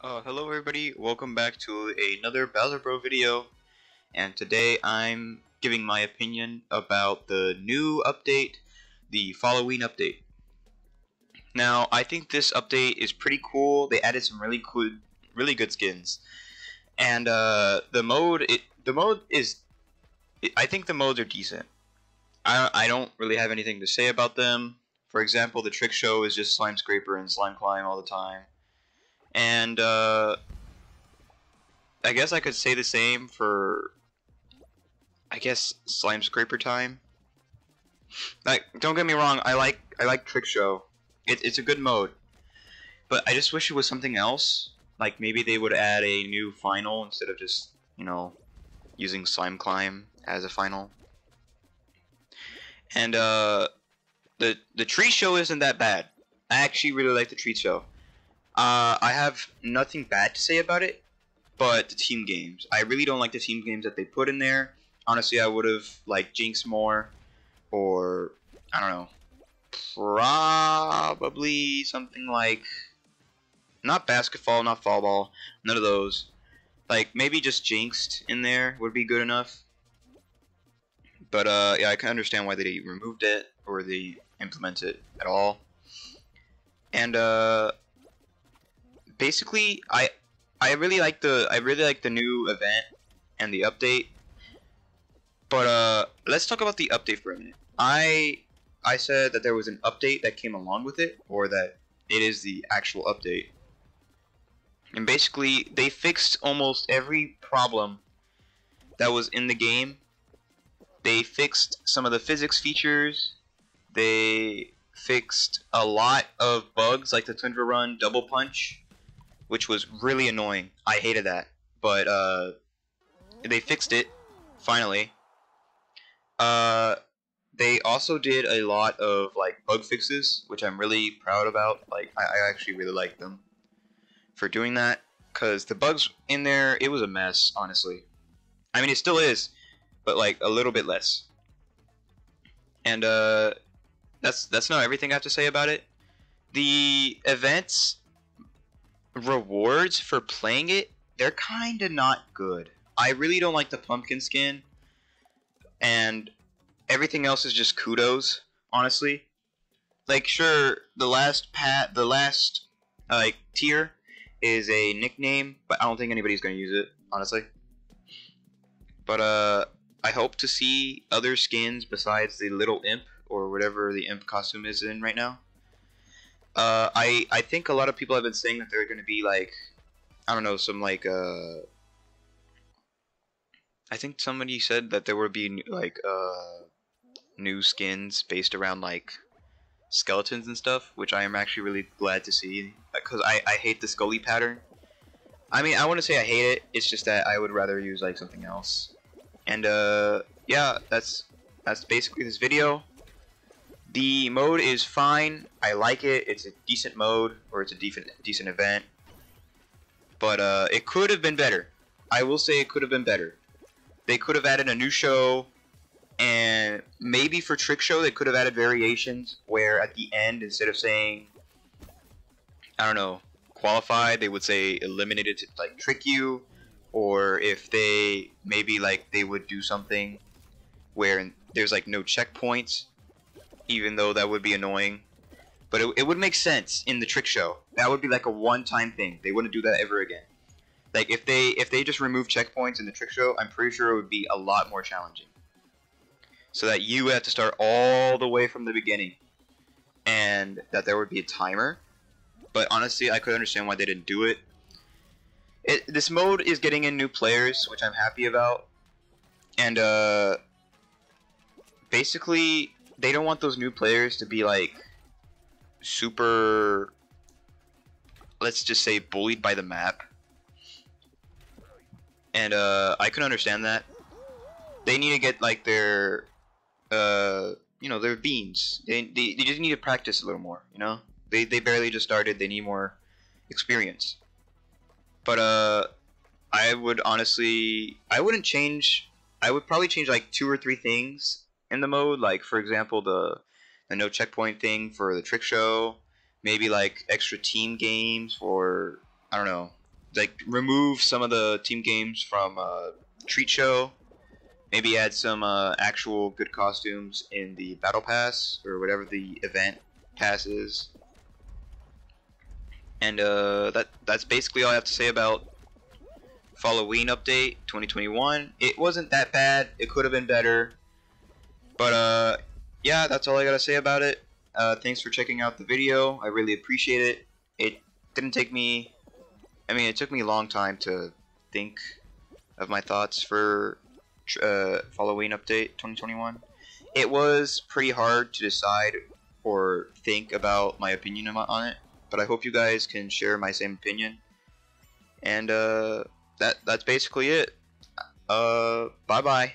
Uh, hello everybody, welcome back to another Bowser Bro video, and today I'm giving my opinion about the new update, the Halloween update. Now, I think this update is pretty cool, they added some really cool, really good skins, and uh, the mode, it, the mode is, I think the modes are decent. I, I don't really have anything to say about them, for example, the Trick Show is just Slime Scraper and Slime Climb all the time. And uh, I guess I could say the same for I guess Slime Scraper time. Like, don't get me wrong, I like I like Trick Show. It, it's a good mode, but I just wish it was something else. Like maybe they would add a new final instead of just you know using Slime Climb as a final. And uh, the the treat show isn't that bad. I actually really like the treat show. Uh, I have nothing bad to say about it, but the team games. I really don't like the team games that they put in there. Honestly, I would have liked Jinx more, or I don't know, probably something like not basketball, not fall ball, none of those. Like maybe just Jinxed in there would be good enough. But uh, yeah, I can understand why they removed it or they implement it at all. And uh, basically, I I really like the I really like the new event and the update. But uh, let's talk about the update for a minute. I I said that there was an update that came along with it, or that it is the actual update. And basically, they fixed almost every problem that was in the game. They fixed some of the physics features. They fixed a lot of bugs like the Tundra Run double punch which was really annoying. I hated that, but uh, they fixed it finally. Uh, they also did a lot of like bug fixes, which I'm really proud about. Like I, I actually really like them for doing that because the bugs in there it was a mess, honestly. I mean, it still is, but like a little bit less. And uh, that's that's not everything I have to say about it. The events rewards for playing it, they're kind of not good. I really don't like the pumpkin skin, and everything else is just kudos, honestly. Like, sure, the last pat, the last uh, like tier is a nickname, but I don't think anybody's gonna use it, honestly. But uh, I hope to see other skins besides the little imp or whatever the imp costume is in right now. Uh, I I think a lot of people have been saying that they're going to be like, I don't know, some like uh. I think somebody said that there would be like uh, new skins based around like skeletons and stuff, which I am actually really glad to see because I I hate the Scully pattern. I mean, I want to say I hate it. It's just that I would rather use like something else. And uh, yeah, that's that's basically this video. The mode is fine. I like it. It's a decent mode, or it's a decent decent event. But uh, it could have been better. I will say it could have been better. They could have added a new show, and maybe for Trick Show they could have added variations where at the end instead of saying, I don't know, qualified, they would say eliminated to like trick you, or if they maybe like they would do something where there's like no checkpoints even though that would be annoying. But it, it would make sense in the trick show. That would be like a one-time thing. They wouldn't do that ever again. Like if they if they just remove checkpoints in the trick show, I'm pretty sure it would be a lot more challenging. So that you have to start all the way from the beginning, and that there would be a timer. But honestly, I could understand why they didn't do it. It this mode is getting in new players, which I'm happy about, and uh, basically they don't want those new players to be like super let's just say bullied by the map. And uh, I can understand that. They need to get like their uh, you know their beans. They, they, they just need to practice a little more you know? They, they barely just started. They need more experience. But uh I would honestly I wouldn't change I would probably change like two or three things in the mode. Like for example, the the no checkpoint thing for the trick show. Maybe like extra team games for I don't know like remove some of the team games from uh, Treat Show. Maybe add some uh, actual good costumes in the Battle Pass or whatever the event pass is. And uh, that that's basically all I have to say about Halloween update 2021. It wasn't that bad. It could have been better. But uh, yeah, that's all I gotta say about it. Uh, thanks for checking out the video. I really appreciate it. It didn't take me. I mean, it took me a long time to think of my thoughts for uh, Halloween update 2021. It was pretty hard to decide or think about my opinion on it, but I hope you guys can share my same opinion. And uh, that that's basically it. Uh, bye bye.